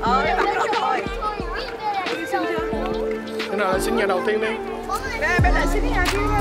Ờ, cái bật đó thôi Xin chưa? Thế nào, xin nhà đầu tiên đi Nè, bé lại xin nhà kia